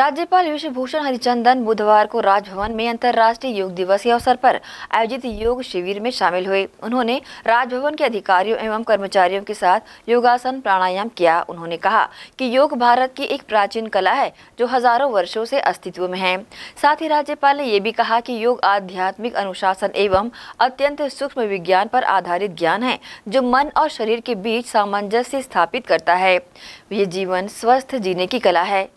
राज्यपाल विश्वभूषण हरिचंदन बुधवार को राजभवन में अंतर्राष्ट्रीय योग दिवस के अवसर पर आयोजित योग शिविर में शामिल हुए। उन्होंने राजभवन के अधिकारियों एवं कर्मचारियों के साथ योगासन प्राणायाम किया। उन्होंने कहा कि योग भारत की एक प्राचीन कला है, जो हज़ारों वर्षों से अस्तित्व में है। साथ ही राज्यपाल ने ये भी कहा कि योग आध्यात्मिक अनुशासन एवं अत्यंत सूक्ष्म विज्ञान पर आधारित ज्ञान है, जो मन और शरीर के बीच सामंजस्य स्थापित करता है। ये जीवन स्वस्थ जीने की कला है।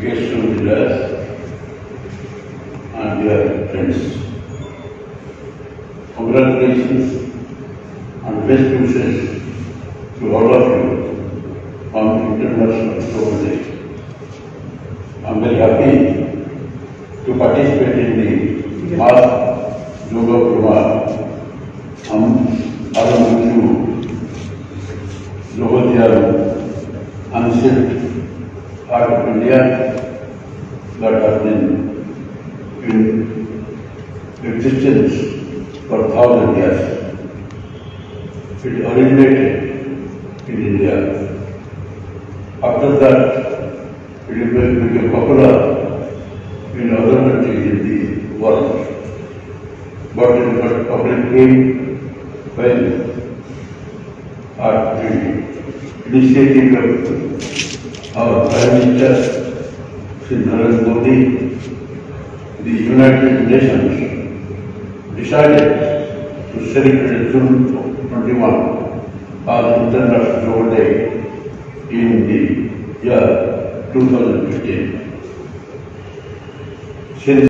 Guests who with us and dear friends. Congratulations and best wishes to all of you on International Yoga Day. I'm very happy to participate in the mass yoga program. Part that been in existence for thousand years. It originated in India. After that, it became popular in other countries in the world. But in the public came when at the initiative of our Prime Minister Sri Narendra Modi, the United Nations decided to celebrate June 21 as International Day in the year 2015.